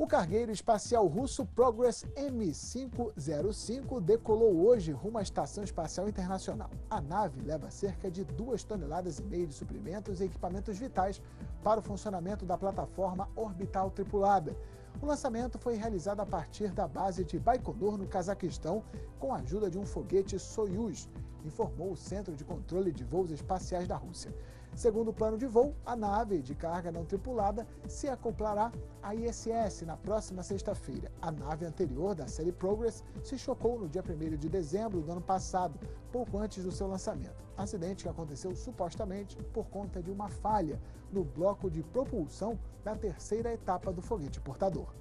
O cargueiro espacial russo Progress M505 decolou hoje rumo à Estação Espacial Internacional. A nave leva cerca de 2 toneladas e meia de suprimentos e equipamentos vitais para o funcionamento da plataforma orbital tripulada. O lançamento foi realizado a partir da base de Baikonur, no Cazaquistão, com a ajuda de um foguete Soyuz, informou o Centro de Controle de Voos Espaciais da Rússia. Segundo o plano de voo, a nave de carga não tripulada se acoplará à ISS na próxima sexta-feira. A nave anterior da série Progress se chocou no dia 1 de dezembro do ano passado, pouco antes do seu lançamento. Acidente que aconteceu supostamente por conta de uma falha no bloco de propulsão da terceira etapa do foguete portador.